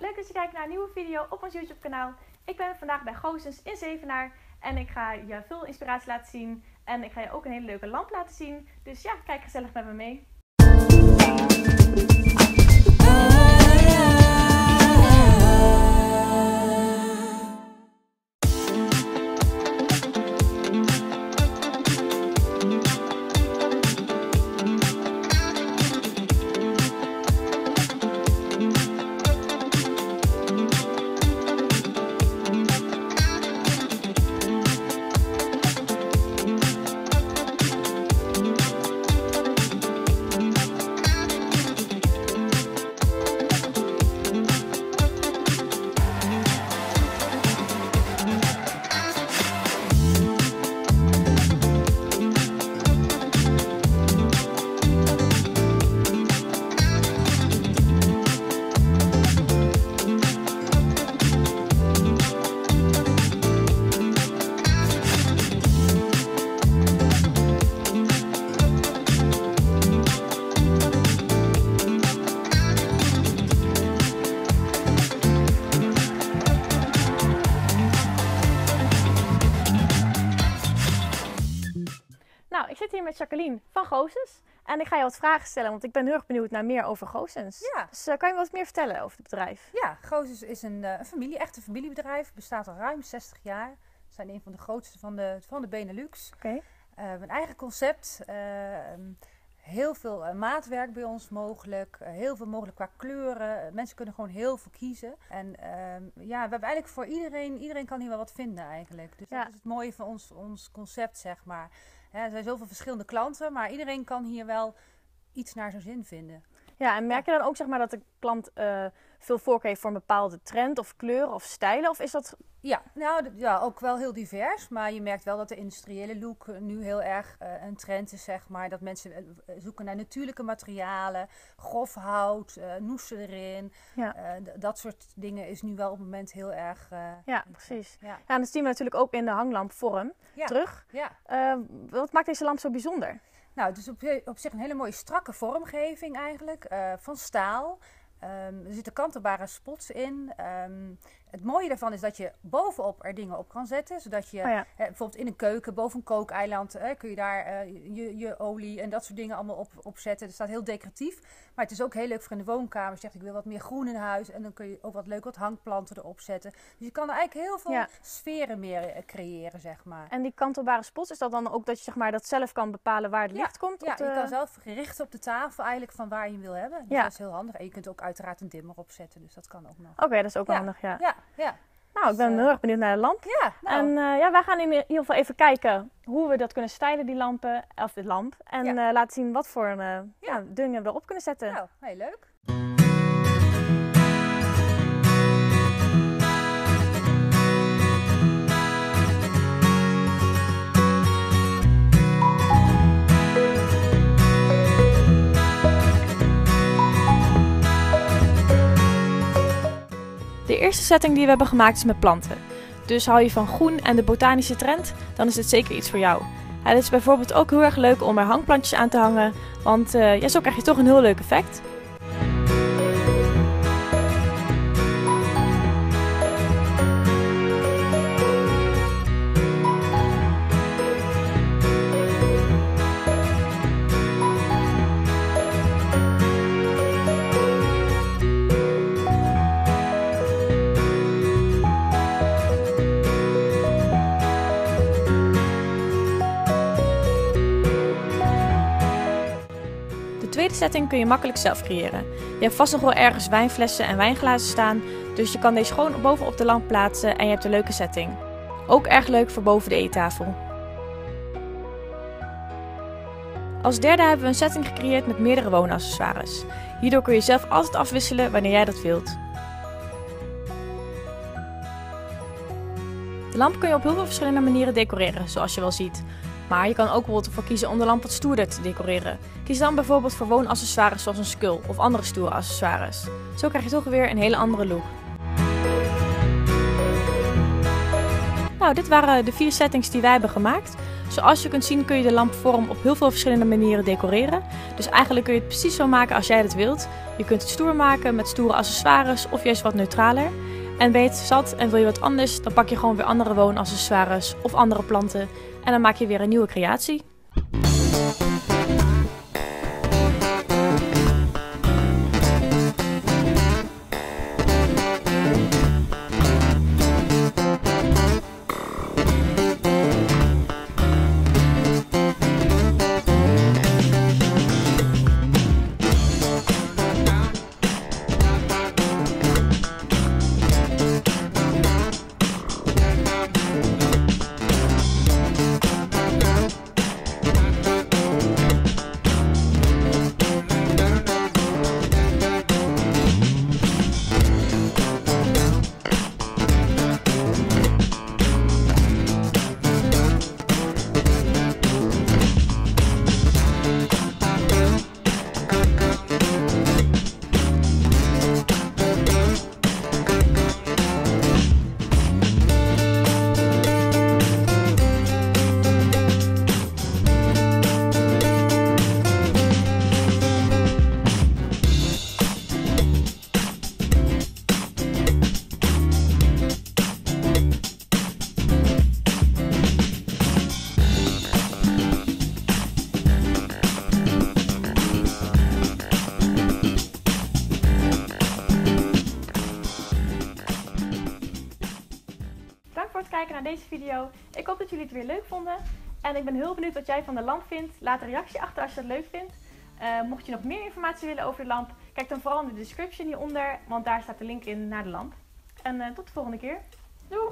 leuk dat je kijkt naar een nieuwe video op ons YouTube kanaal. Ik ben vandaag bij Goosens in Zevenaar en ik ga je veel inspiratie laten zien. En ik ga je ook een hele leuke lamp laten zien. Dus ja, kijk gezellig met me mee. Ik zit hier met Jacqueline van Goosens. En ik ga je wat vragen stellen, want ik ben heel erg benieuwd naar meer over Goosens. Ja. Dus eh, kan je me wat meer vertellen over het bedrijf? Ja, Gozes is een, eh, een familie, echt een familiebedrijf. Bestaat al ruim 60 jaar. We zijn een van de grootste van de, van de Benelux. Oké. Eh, een eigen concept. eh, heel veel eh, maatwerk bij ons mogelijk. eh, heel veel mogelijk qua kleuren. Eh, mensen kunnen gewoon heel veel kiezen. En ehm, ja, we hebben eigenlijk voor iedereen, iedereen kan hier wel wat vinden eigenlijk. Dus Ja. dat is het mooie van ons, ons concept, zeg maar. Er zijn zoveel verschillende klanten, maar iedereen kan hier wel iets naar zijn zin vinden. Ja, en merk je dan ook zeg maar, dat de klant veel voorkeur heeft voor een bepaalde trend of kleuren of stijlen? Of is dat... Ja, nou ja, ook wel heel divers. Maar je merkt wel dat de industriële look eh, nu heel erg eh, een trend is, zeg maar. Dat mensen eh, zoeken naar natuurlijke materialen, grof hout, noesen erin. Ja. Dat soort dingen is nu wel op het moment heel erg... Ja, precies. Ja. Ja, en dat zien we natuurlijk ook in de hanglampvorm Ja. terug. ja. Eh, wat maakt deze lamp zo bijzonder? Nou, het is op, op zich een hele mooie strakke vormgeving eigenlijk, van staal. Ehm, er zitten kantelbare spots in. Ehm, het mooie daarvan is dat je bovenop er dingen op kan zetten. Zodat je Oh ja. eh, bijvoorbeeld in een keuken, boven een kookeiland, eh, kun je daar eh, je, je olie en dat soort dingen allemaal op, op zetten. Het staat heel decoratief. Maar het is ook heel leuk voor in de woonkamer. Je zegt ik wil wat meer groen in huis. En dan kun je ook wat leuk wat hangplanten erop zetten. Dus je kan er eigenlijk heel veel Ja. sferen meer eh, creëren, zeg maar. En die kantelbare spots, is dat dan ook dat je zeg maar, dat zelf kan bepalen waar het Ja, licht komt? Ja, de... je kan zelf richten op de tafel eigenlijk van waar je hem wil hebben. Dus Ja. dat is heel handig. En je kunt ook uiteraard een dimmer opzetten, dus dat kan ook nog. Oké, dat is ook handig, ja. Ja. Nou, ik ben Dus, eh, heel erg benieuwd naar de lamp. Ja, nou, En eh, ja, wij gaan in ieder geval even kijken hoe we dat kunnen stijlen, die lampen, of de lamp. En Ja. eh, laten zien wat voor eh, ja. dingen we erop kunnen zetten. nou, heel leuk. De eerste setting die we hebben gemaakt is met planten. Dus hou je van groen en de botanische trend, dan is dit zeker iets voor jou. Het is bijvoorbeeld ook heel erg leuk om er hangplantjes aan te hangen, want eh, ja, zo krijg je toch een heel leuk effect. Setting kun je makkelijk zelf creëren. Je hebt vast nog wel ergens wijnflessen en wijnglazen staan, dus je kan deze gewoon bovenop de lamp plaatsen en je hebt een leuke setting. Ook erg leuk voor boven de eettafel. Als derde hebben we een setting gecreëerd met meerdere woonaccessoires. Hierdoor kun je zelf altijd afwisselen wanneer jij dat wilt. Lamp kun je op heel veel verschillende manieren decoreren, zoals je wel ziet. Maar je kan ook bijvoorbeeld ervoor kiezen om de lamp wat stoerder te decoreren. Kies dan bijvoorbeeld voor woonaccessoires zoals een skull of andere stoere accessoires. Zo krijg je toch weer een hele andere look. Nou, dit waren de vier settings die wij hebben gemaakt. Zoals je kunt zien kun je de lampvorm op heel veel verschillende manieren decoreren. Dus eigenlijk kun je het precies zo maken als jij het wilt. Je kunt het stoer maken met stoere accessoires of juist wat neutraler. En ben je het zat en wil je wat anders, dan pak je gewoon weer andere woonaccessoires of andere planten en dan maak je weer een nieuwe creatie. Kijken naar deze video. Ik hoop dat jullie het weer leuk vonden. En ik ben heel benieuwd wat jij van de lamp vindt. Laat een reactie achter als je het leuk vindt. Eh, mocht je nog meer informatie willen over de lamp, kijk dan vooral in de description hieronder, want daar staat de link in naar de lamp. En eh, tot de volgende keer. Doei!